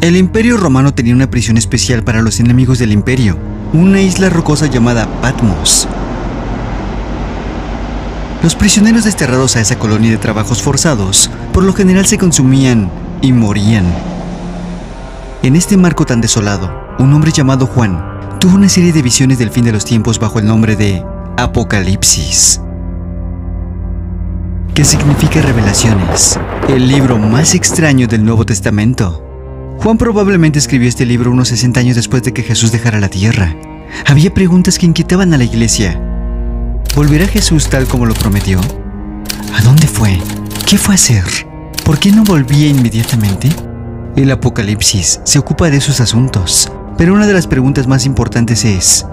El Imperio Romano tenía una prisión especial para los enemigos del Imperio, una isla rocosa llamada Patmos. Los prisioneros desterrados a esa colonia de trabajos forzados por lo general se consumían y morían. En este marco tan desolado, un hombre llamado Juan tuvo una serie de visiones del fin de los tiempos bajo el nombre de Apocalipsis, que significa revelaciones, el libro más extraño del Nuevo Testamento. Juan probablemente escribió este libro unos 60 años después de que Jesús dejara la tierra. Había preguntas que inquietaban a la iglesia. ¿Volverá Jesús tal como lo prometió? ¿A dónde fue? ¿Qué fue a hacer? ¿Por qué no volvía inmediatamente? El Apocalipsis se ocupa de esos asuntos, pero una de las preguntas más importantes es,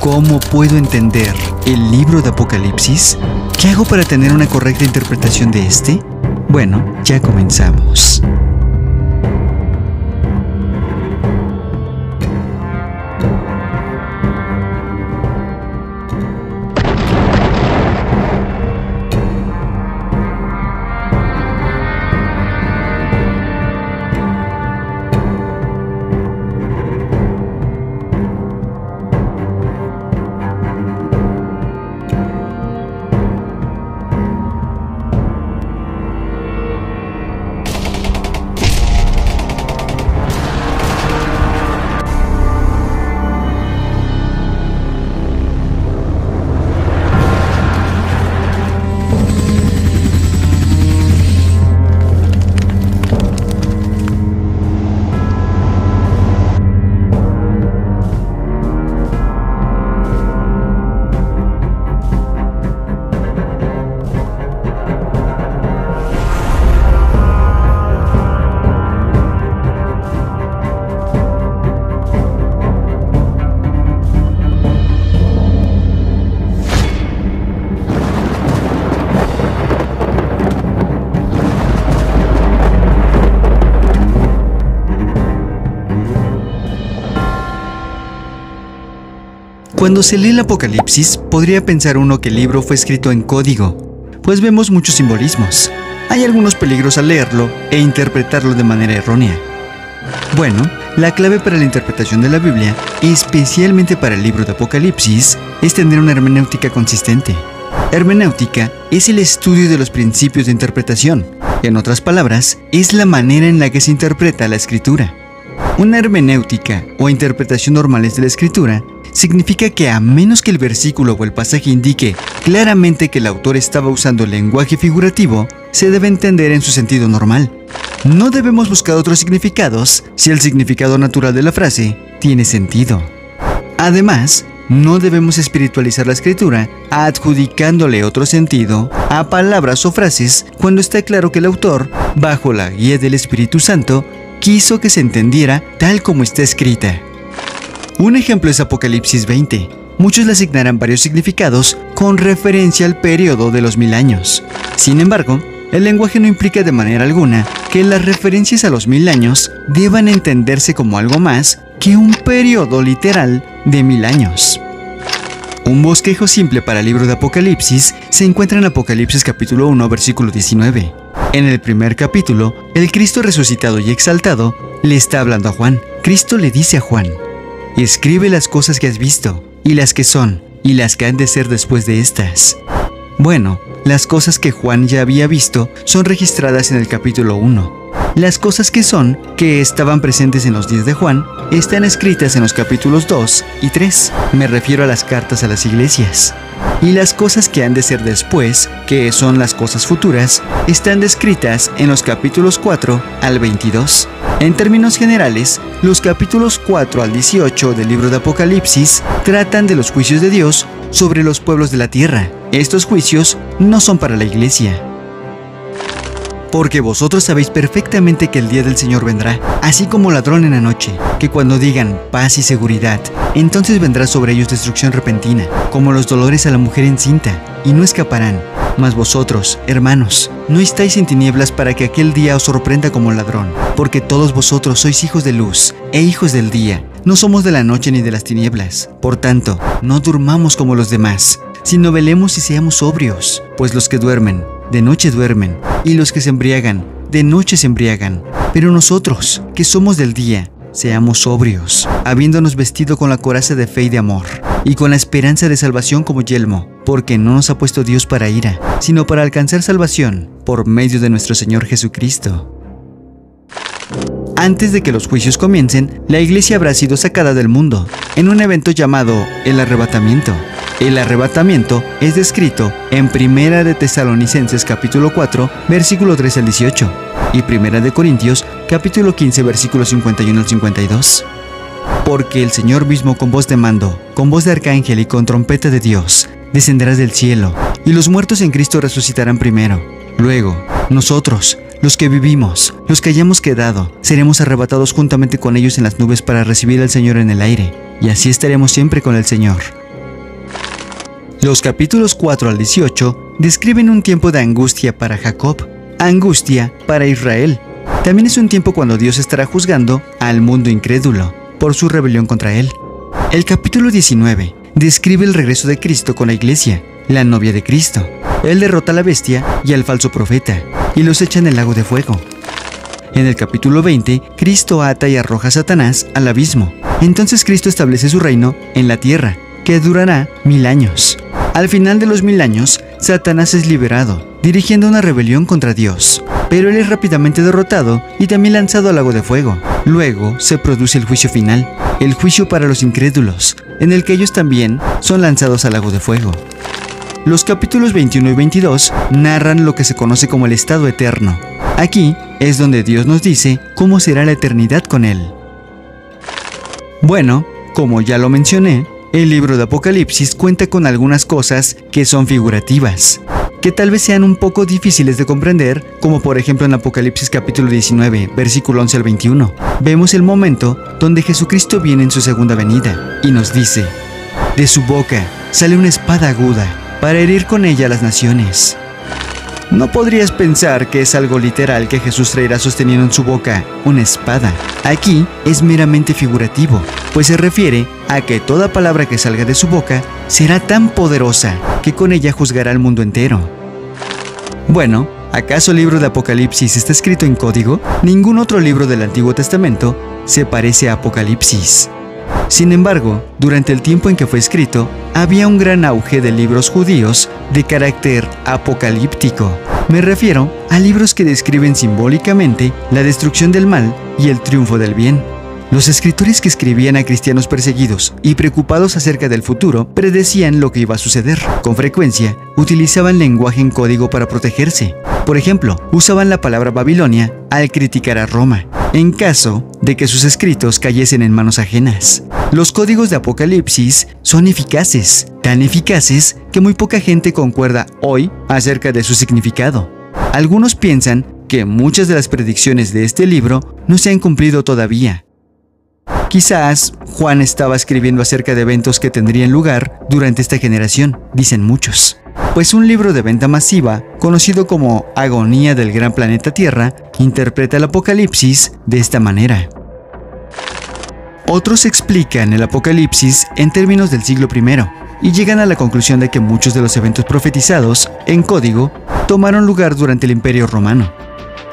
¿cómo puedo entender el libro de Apocalipsis? ¿Qué hago para tener una correcta interpretación de este? Bueno, ya comenzamos. Cuando se lee el Apocalipsis, podría pensar uno que el libro fue escrito en código, pues vemos muchos simbolismos. Hay algunos peligros al leerlo e interpretarlo de manera errónea. Bueno, la clave para la interpretación de la Biblia, especialmente para el libro de Apocalipsis, es tener una hermenéutica consistente. Hermenéutica es el estudio de los principios de interpretación. En otras palabras, es la manera en la que se interpreta la escritura. Una hermenéutica o interpretación normales de la escritura significa que a menos que el versículo o el pasaje indique claramente que el autor estaba usando lenguaje figurativo, se debe entender en su sentido normal. No debemos buscar otros significados si el significado natural de la frase tiene sentido. Además, no debemos espiritualizar la escritura adjudicándole otro sentido a palabras o frases cuando está claro que el autor, bajo la guía del Espíritu Santo, quiso que se entendiera tal como está escrita. Un ejemplo es Apocalipsis 20. Muchos le asignarán varios significados con referencia al periodo de los mil años. Sin embargo, el lenguaje no implica de manera alguna que las referencias a los mil años deban entenderse como algo más que un periodo literal de mil años. Un bosquejo simple para el libro de Apocalipsis se encuentra en Apocalipsis capítulo 1 versículo 19. En el primer capítulo, el Cristo resucitado y exaltado le está hablando a Juan. Cristo le dice a Juan, Escribe las cosas que has visto, y las que son, y las que han de ser después de estas. Bueno, las cosas que Juan ya había visto son registradas en el capítulo 1. Las cosas que son, que estaban presentes en los días de Juan, están escritas en los capítulos 2 y 3. Me refiero a las cartas a las iglesias. Y las cosas que han de ser después, que son las cosas futuras, están descritas en los capítulos 4 al 22. En términos generales, los capítulos 4 al 18 del libro de Apocalipsis tratan de los juicios de Dios sobre los pueblos de la tierra. Estos juicios no son para la iglesia. Porque vosotros sabéis perfectamente que el día del Señor vendrá, así como ladrón en la noche, que cuando digan paz y seguridad, entonces vendrá sobre ellos destrucción repentina, como los dolores a la mujer encinta, y no escaparán. Mas vosotros, hermanos, no estáis en tinieblas para que aquel día os sorprenda como ladrón, porque todos vosotros sois hijos de luz e hijos del día. No somos de la noche ni de las tinieblas. Por tanto, no durmamos como los demás, sino velemos y seamos sobrios, pues los que duermen, de noche duermen, y los que se embriagan, de noche se embriagan. Pero nosotros, que somos del día, seamos sobrios, habiéndonos vestido con la coraza de fe y de amor, y con la esperanza de salvación como yelmo, porque no nos ha puesto Dios para ira, sino para alcanzar salvación por medio de nuestro Señor Jesucristo. Antes de que los juicios comiencen, la iglesia habrá sido sacada del mundo, en un evento llamado el arrebatamiento. El arrebatamiento es descrito en Primera de Tesalonicenses capítulo 4, versículo 3 al 18, y Primera de Corintios capítulo 15, versículo 51 al 52. Porque el Señor mismo con voz de mando, con voz de arcángel y con trompeta de Dios, descenderá del cielo, y los muertos en Cristo resucitarán primero. Luego, nosotros, los que vivimos, los que hayamos quedado, seremos arrebatados juntamente con ellos en las nubes para recibir al Señor en el aire, y así estaremos siempre con el Señor. Los capítulos 4 al 18 describen un tiempo de angustia para Jacob, angustia para Israel. También es un tiempo cuando Dios estará juzgando al mundo incrédulo por su rebelión contra él. El capítulo 19 describe el regreso de Cristo con la iglesia, la novia de Cristo. Él derrota a la bestia y al falso profeta, y los echa en el lago de fuego. En el capítulo 20, Cristo ata y arroja a Satanás al abismo. Entonces Cristo establece su reino en la tierra, que durará mil años. Al final de los mil años, Satanás es liberado, dirigiendo una rebelión contra Dios. Pero él es rápidamente derrotado y también lanzado al lago de fuego. Luego se produce el juicio final, el juicio para los incrédulos, en el que ellos también son lanzados al lago de fuego. Los capítulos 21 y 22 narran lo que se conoce como el estado eterno. Aquí es donde Dios nos dice cómo será la eternidad con Él. Bueno, como ya lo mencioné, el libro de Apocalipsis cuenta con algunas cosas que son figurativas, que tal vez sean un poco difíciles de comprender, como por ejemplo en Apocalipsis capítulo 19, versículo 11 al 21. Vemos el momento donde Jesucristo viene en su segunda venida y nos dice, de su boca sale una espada aguda para herir con ella a las naciones. No podrías pensar que es algo literal que Jesús traerá sosteniendo en su boca una espada. Aquí es meramente figurativo, pues se refiere a que toda palabra que salga de su boca será tan poderosa que con ella juzgará al mundo entero. Bueno, ¿acaso el libro de Apocalipsis está escrito en código? Ningún otro libro del Antiguo Testamento se parece a Apocalipsis. Sin embargo, durante el tiempo en que fue escrito, había un gran auge de libros judíos de carácter apocalíptico. Me refiero a libros que describen simbólicamente la destrucción del mal y el triunfo del bien. Los escritores que escribían a cristianos perseguidos y preocupados acerca del futuro predecían lo que iba a suceder. Con frecuencia, utilizaban lenguaje en código para protegerse. Por ejemplo, usaban la palabra Babilonia al criticar a Roma, en caso de que sus escritos cayesen en manos ajenas. Los códigos de Apocalipsis son eficaces, tan eficaces que muy poca gente concuerda hoy acerca de su significado. Algunos piensan que muchas de las predicciones de este libro no se han cumplido todavía, Quizás Juan estaba escribiendo acerca de eventos que tendrían lugar durante esta generación, dicen muchos. Pues un libro de venta masiva, conocido como Agonía del Gran Planeta Tierra, interpreta el Apocalipsis de esta manera. Otros explican el Apocalipsis en términos del siglo I y llegan a la conclusión de que muchos de los eventos profetizados, en código, tomaron lugar durante el Imperio Romano.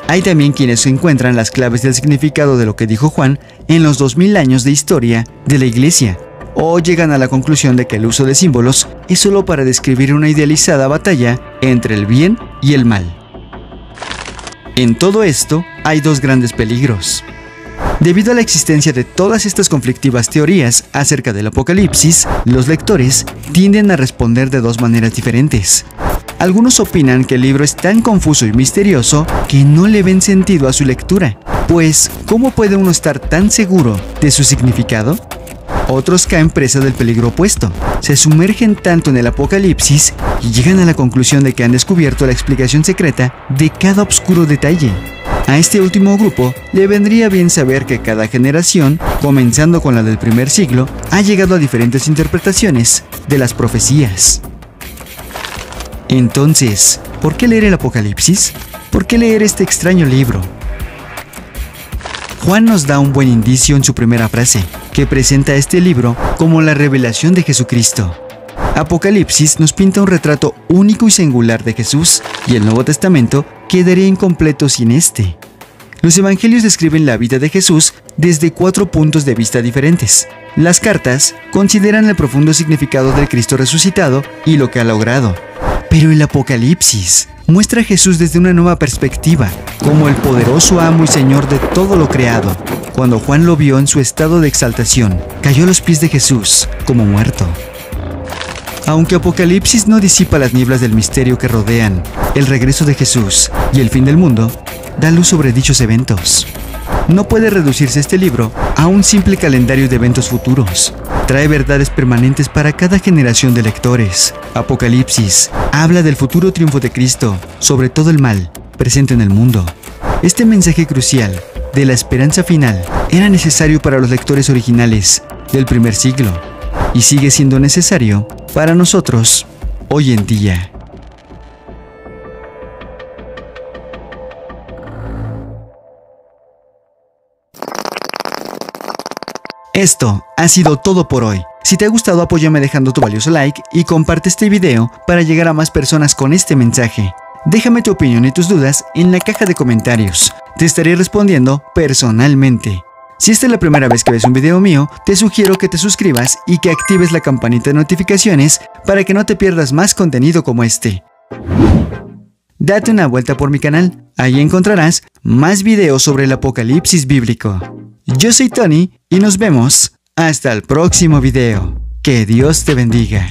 Hay también quienes encuentran las claves del significado de lo que dijo Juan en los 2000 años de historia de la Iglesia, o llegan a la conclusión de que el uso de símbolos es solo para describir una idealizada batalla entre el bien y el mal. En todo esto hay dos grandes peligros. Debido a la existencia de todas estas conflictivas teorías acerca del apocalipsis, los lectores tienden a responder de dos maneras diferentes. Algunos opinan que el libro es tan confuso y misterioso que no le ven sentido a su lectura. Pues, ¿cómo puede uno estar tan seguro de su significado? Otros caen presa del peligro opuesto. Se sumergen tanto en el apocalipsis y llegan a la conclusión de que han descubierto la explicación secreta de cada oscuro detalle. A este último grupo le vendría bien saber que cada generación, comenzando con la del primer siglo, ha llegado a diferentes interpretaciones de las profecías. Entonces, ¿por qué leer el Apocalipsis? ¿Por qué leer este extraño libro? Juan nos da un buen indicio en su primera frase, que presenta este libro como la revelación de Jesucristo. Apocalipsis nos pinta un retrato único y singular de Jesús, y el Nuevo Testamento quedaría incompleto sin este. Los evangelios describen la vida de Jesús desde cuatro puntos de vista diferentes. Las cartas consideran el profundo significado del Cristo resucitado y lo que ha logrado. Pero el Apocalipsis muestra a Jesús desde una nueva perspectiva, como el poderoso amo y Señor de todo lo creado. Cuando Juan lo vio en su estado de exaltación, cayó a los pies de Jesús como muerto. Aunque Apocalipsis no disipa las nieblas del misterio que rodean el regreso de Jesús y el fin del mundo, da luz sobre dichos eventos. No puede reducirse este libro a un simple calendario de eventos futuros. Trae verdades permanentes para cada generación de lectores. Apocalipsis habla del futuro triunfo de Cristo sobre todo el mal presente en el mundo. Este mensaje crucial de la esperanza final era necesario para los lectores originales del primer siglo y sigue siendo necesario para nosotros hoy en día. Esto ha sido todo por hoy. Si te ha gustado apóyame dejando tu valioso like y comparte este video para llegar a más personas con este mensaje. Déjame tu opinión y tus dudas en la caja de comentarios. Te estaré respondiendo personalmente. Si esta es la primera vez que ves un video mío, te sugiero que te suscribas y que actives la campanita de notificaciones para que no te pierdas más contenido como este. Date una vuelta por mi canal, ahí encontrarás más videos sobre el apocalipsis bíblico. Yo soy Tony y nos vemos hasta el próximo video. Que Dios te bendiga.